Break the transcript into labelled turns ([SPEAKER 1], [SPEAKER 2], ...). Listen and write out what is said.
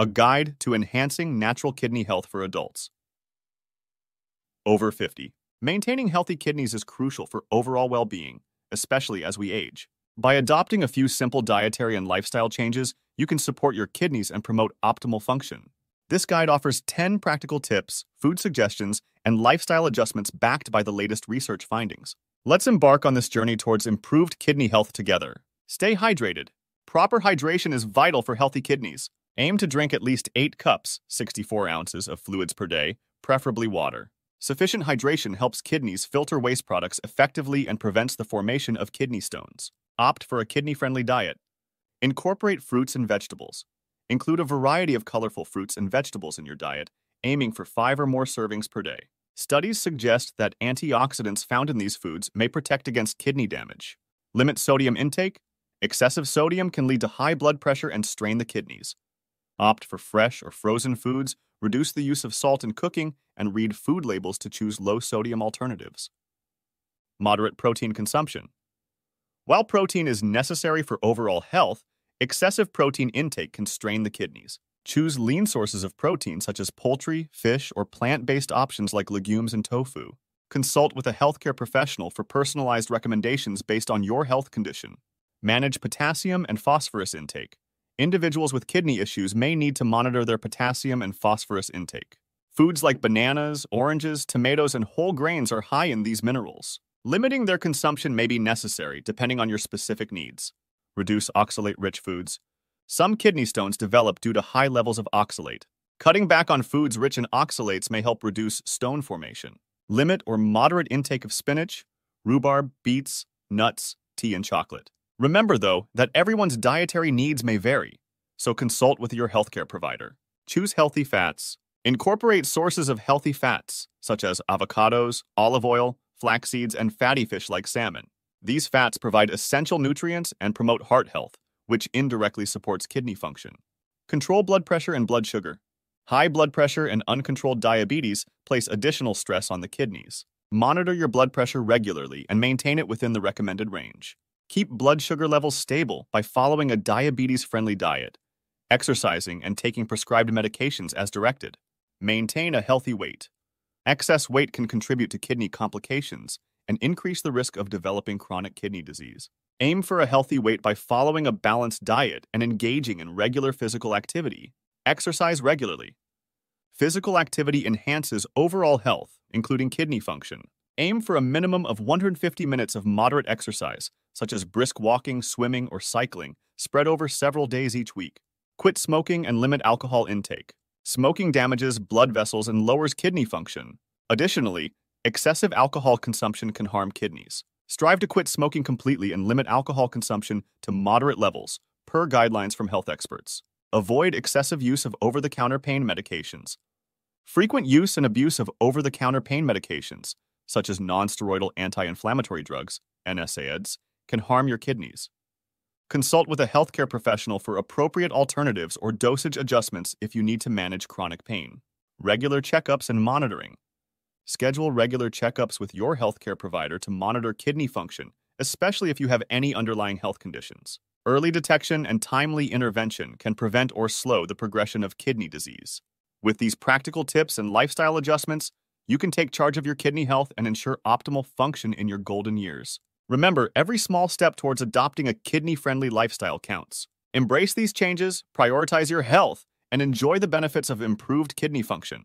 [SPEAKER 1] a guide to enhancing natural kidney health for adults. Over 50. Maintaining healthy kidneys is crucial for overall well being, especially as we age. By adopting a few simple dietary and lifestyle changes, you can support your kidneys and promote optimal function. This guide offers 10 practical tips, food suggestions, and lifestyle adjustments backed by the latest research findings. Let's embark on this journey towards improved kidney health together. Stay hydrated. Proper hydration is vital for healthy kidneys. Aim to drink at least 8 cups, 64 ounces, of fluids per day, preferably water. Sufficient hydration helps kidneys filter waste products effectively and prevents the formation of kidney stones. Opt for a kidney-friendly diet. Incorporate fruits and vegetables. Include a variety of colorful fruits and vegetables in your diet, aiming for five or more servings per day. Studies suggest that antioxidants found in these foods may protect against kidney damage. Limit sodium intake. Excessive sodium can lead to high blood pressure and strain the kidneys. Opt for fresh or frozen foods, reduce the use of salt in cooking, and read food labels to choose low sodium alternatives. Moderate protein consumption. While protein is necessary for overall health, excessive protein intake can strain the kidneys. Choose lean sources of protein such as poultry, fish, or plant-based options like legumes and tofu. Consult with a healthcare professional for personalized recommendations based on your health condition. Manage potassium and phosphorus intake. Individuals with kidney issues may need to monitor their potassium and phosphorus intake. Foods like bananas, oranges, tomatoes, and whole grains are high in these minerals. Limiting their consumption may be necessary depending on your specific needs. Reduce oxalate-rich foods. Some kidney stones develop due to high levels of oxalate. Cutting back on foods rich in oxalates may help reduce stone formation. Limit or moderate intake of spinach, rhubarb, beets, nuts, tea, and chocolate. Remember, though, that everyone's dietary needs may vary, so consult with your healthcare provider. Choose healthy fats. Incorporate sources of healthy fats, such as avocados, olive oil, flax seeds, and fatty fish like salmon. These fats provide essential nutrients and promote heart health, which indirectly supports kidney function. Control blood pressure and blood sugar. High blood pressure and uncontrolled diabetes place additional stress on the kidneys. Monitor your blood pressure regularly and maintain it within the recommended range. Keep blood sugar levels stable by following a diabetes-friendly diet, exercising, and taking prescribed medications as directed. Maintain a healthy weight. Excess weight can contribute to kidney complications and increase the risk of developing chronic kidney disease. Aim for a healthy weight by following a balanced diet and engaging in regular physical activity. Exercise regularly. Physical activity enhances overall health, including kidney function. Aim for a minimum of 150 minutes of moderate exercise, such as brisk walking, swimming, or cycling, spread over several days each week. Quit smoking and limit alcohol intake. Smoking damages blood vessels and lowers kidney function. Additionally, excessive alcohol consumption can harm kidneys. Strive to quit smoking completely and limit alcohol consumption to moderate levels, per guidelines from health experts. Avoid excessive use of over-the-counter pain medications. Frequent use and abuse of over-the-counter pain medications, such as nonsteroidal anti-inflammatory drugs, NSAIDs, can harm your kidneys. Consult with a healthcare professional for appropriate alternatives or dosage adjustments if you need to manage chronic pain. Regular checkups and monitoring. Schedule regular checkups with your healthcare provider to monitor kidney function, especially if you have any underlying health conditions. Early detection and timely intervention can prevent or slow the progression of kidney disease. With these practical tips and lifestyle adjustments, you can take charge of your kidney health and ensure optimal function in your golden years. Remember, every small step towards adopting a kidney-friendly lifestyle counts. Embrace these changes, prioritize your health, and enjoy the benefits of improved kidney function.